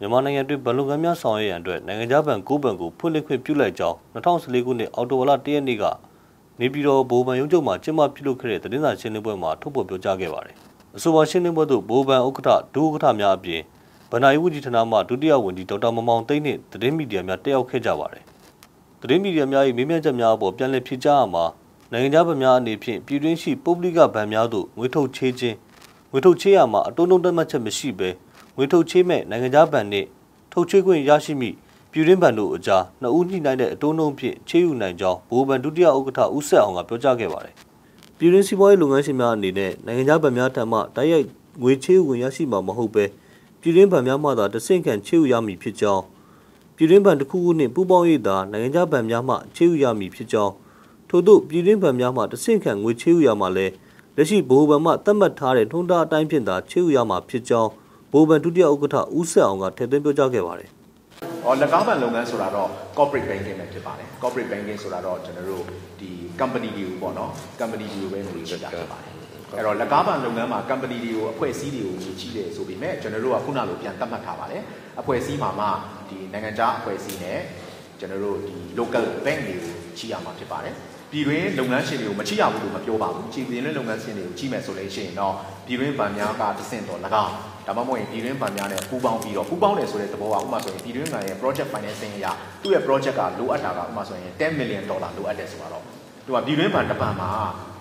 မြန်မာနိုင်ငံတွင်ဘဏ်လုပ်ငန်းများဆောင်ရွက်ရန်အတွက်နိုင်ငံခြားဘဏ်ကိုဘဏ်ကိုဖွင့်လှစ်ခွင့်ပြုလိုက်ကြောင်း2014ခုနှစ်အောက်တိုဘာလ1ရက်နေ့ကနေပြည်တော်ဗိုလ်ဘဏ်ရုံးချုပ်မှကျင်းပပြုလုပ်ခဲ့တဲ့သတင်းစာရှင်းလင်းပွဲမှာထုတ်ဖော်ပြောကြားခဲ့ပါတယ်။အဆိုပါရှင်းလင်းပွဲသို့ဗိုလ်ဘဏ်ဥက္ကဋ္ဌဒုဥက္ကဋ္ဌများအပြင်ဗဏ္ဍာရေးဝန်ကြီးဌာနမှဒုတိယဝန်ကြီးဒေါက်တာမမောင်သိန်းနှင့်သတင်းမီဒီယာများတက်ရောက်ခဲ့ကြပါတယ်။သတင်းမီဒီယာများ၏မေးမြန်းချက်များအပေါ်ပြန်လည်ဖြေကြားရမှာနိုင်ငံခြားဗဏ်များအနေဖြင့်ပြည်တွင်းရှိပုဂ္ဂလိကဗဏ်များသို့ငွေထုတ်ချေးခြင်းငွေထုတ်ချေးရမှာအတုံးတုံးတက်မှတ်ချက်မရှိဘဲ ငွေထုတ်ချေးမဲ့နိုင်ငံခြားဗဏ်နှင့်ထုတ်ချေးခွင့်ရရှိမိပြည်တွင်းဗန်တို့အကြားနှစ်ဦးညှိနှိုင်းတဲ့အတိုးနှုန်းဖြင့်ချေးယူနိုင်ကြောင်းဘိုးဘန်ဒုတိယဥက္ကဋ္ဌဦးဆက်အောင်ကပြောကြားခဲ့ပါတယ်။ပြည်တွင်းစီးပွားရေးလုပ်ငန်းရှင်များအနေနဲ့နိုင်ငံခြားဗန်များထံမှတိုက်ရိုက်ငွေချေးယူဝင်ရရှိမှာမဟုတ်ဘဲပြည်တွင်းဗန်များမှသာတဆင့်ခံချေးယူရမည်ဖြစ်ကြောင်းပြည်တွင်းဗန်တစ်ခုခုနှင့်ပူးပေါင်း၍သာနိုင်ငံခြားဗန်များမှချေးယူရမည်ဖြစ်ကြောင်းထို့သို့ပြည်တွင်းဗန်များမှတဆင့်ခံငွေချေးယူရမှာလဲလက်ရှိဘိုးဘန်မှသတ်မှတ်ထားတဲ့ထုံးတာအတိုင်းဖြင့်သာချေးယူရမှာဖြစ်ကြောင်း ဘိုးဘန်ဒုတိယဥက္ကဋ္ဌဦးဆက်အောင်ကထည့်သွင်းပြောကြားခဲ့ပါတယ်။ဟောလက်ကားဘဏ်လုပ်ငန်းဆိုတာတော့ corporate banking ပဲဖြစ်ပါတယ် corporate banking ဆိုတာတော့ကျွန်တော်တို့ဒီ company တွေကိုပေါ့နော် company တွေကိုပဲငွေချတာဖြစ်ပါတယ်အဲ့တော့လက်ကားဘဏ်လုပ်ငန်းမှာ company တွေကိုအဖွဲ့အစည်းတွေကိုငွေချတယ်ဆိုပေမဲ့ကျွန်တော်တို့ကခုနလိုပြန်သတ်မှတ်ထားပါတယ်အဖွဲ့အစည်းမှာမှဒီနိုင်ငံခြားအဖွဲ့အစည်းနဲ့ကျွန်တော်တို့ဒီ local bank တွေကိုချီရမှာဖြစ်ပါတယ် ပြည်တွင်းလုပ်ငန်းရှင်တွေကိုမချိရဘူးလို့မပြောပါဘူး။ပြည်တွင်းလုပ်ငန်းရှင်တွေကိုချိမယ်ဆိုလို့ရှိရင်တော့ပြည်တွင်းဗန်များကတဆင့်တော့၎င်းဒါမှမဟုတ်ရင်ပြည်တွင်းဗန်များနဲ့ပူးပေါင်းပြီးတော့ပူးပေါင်းတယ်ဆိုတဲ့သဘောကဥပမာဆိုရင်ပြည်တွင်းဗန်ရဲ့ project financing အရာသူ့ရဲ့ project ကလိုအပ်တာကဥပမာဆိုရင်10 million dollar လိုအပ်တယ်ဆိုတော့သူကပြည်တွင်းဗန်တစ်ပန်မှာ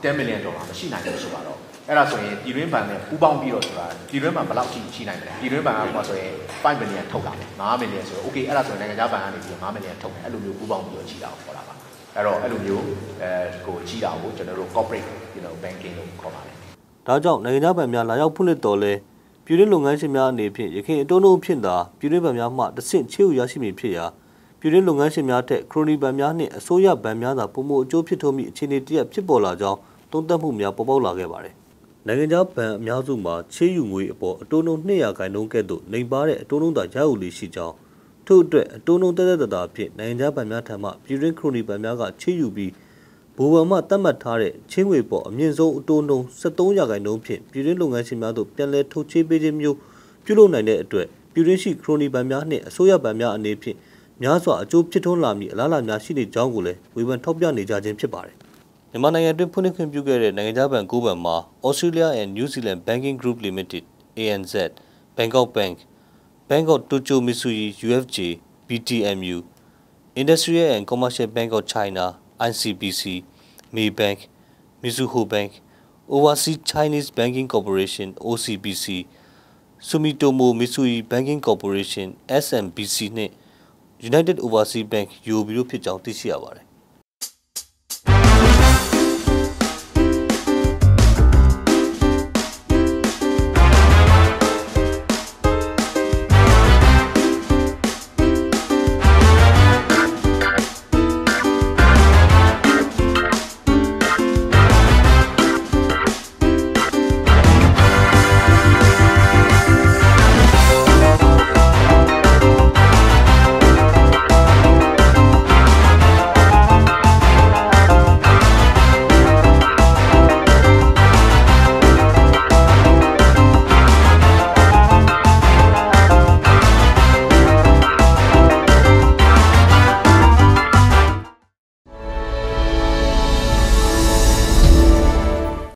10 million dollar မရှိနိုင်ဘူးဆိုတော့အဲ့ဒါဆိုရင်ပြည်တွင်းဗန်နဲ့ပူးပေါင်းပြီးတော့ဆိုတာပြည်တွင်းဗန်ဘယ်လောက်ရှိရှိနိုင်မလဲပြည်တွင်းဗန်ကဥပမာဆိုရင်5 million ထုတ်တာ5 million ဆိုတော့ okay အဲ့ဒါဆိုရင်နိုင်ငံခြားဗန်ကနေပြီး5 million ထုတ်တယ်အဲ့လိုမျိုးပူးပေါင်းပြီးတော့ရှိတာကိုခေါ်တာပါ အဲ့တော့အဲ့လိုမျိုးအဲကိုကြီးတာကိုကျွန်တော်တို့ corporate you know banking လို့ခေါ်ပါတယ်ဒါကြောင့်နိုင်ငံခြားဗန်များလာရောက်ဖွင့်လှစ်တော်လဲပြည်တွင်းလုပ်ငန်းရှင်များအနေဖြင့်ရခိုင်အတုံးလုံးဖြစ်တာပြည်တွင်းဗန်များမှတဆင့်ချေယူရရှိမည်ဖြစ်ရာပြည်တွင်းလုပ်ငန်းရှင်များထက်ခရိုနီဗန်များနှင့်အစိုးရဗန်များသာပုံမှုအကျိုးဖြစ်ထွန်းမိအခြေအနေတရက်ဖြစ်ပေါ်လာကြောင်းသုံးသပ်မှုများပေါ်ပေါက်လာခဲ့ပါတယ်။နိုင်ငံခြားဗန်အများစုမှာချေယူငွေအပေါ်အတုံးလုံး200ခန့်နှုန်းကဲ့သို့နေပါတဲ့အတုံးလုံးသာရယူလေးရှိကြောင်း ထို့အတွက်အတုံးလုံးတဲတဲတတာဖြင့်နိုင်ငံခြားဗန်များထံမှပြည်တွင်းခရိုနီဗန်များကချေယူပြီးဘူဝံမှသတ်မှတ်ထားတဲ့ချင်းငွေပေါ်အမြင့်ဆုံးအတိုးနှုန်း73ရာခိုင်နှုန်းဖြင့်ပြည်တွင်းလုပ်ငန်းရှင်များတို့ပြန်လည်ထုတ်ချေးပေးခြင်းမျိုးပြုလုပ်နိုင်တဲ့အတွက်ပြည်တွင်းရှိခရိုနီဘဏ်များနှင့်အစိုးရဘဏ်များအနေဖြင့်များစွာအကျိုးဖြစ်ထွန်းလာမည့်အလားအလာများရှိနေကြောင်းကိုလည်းဝေဖန်ထောက်ပြနေကြခြင်းဖြစ်ပါတယ်။မြန်မာနိုင်ငံတွင်ဖွင့်လှစ်ခွင့်ပြုခဲ့တဲ့နိုင်ငံခြားဘဏ်၉ဘဏ်မှာ Australia and New Zealand Banking Group Limited ANZ, Bangkok Bank, Bangkok Tocho Mitsui UFJ, BTMU, Industrial and Commercial Bank of China, ICBC, Maybank, Mizuho Bank, Overseas Chinese Banking Corporation OCBC Sumitomo Mitsui Banking Corporation SMBC နှင့် United Overseas Bank UOB တို့ဖြစ်ကြောင်းသိရှိရပါတယ်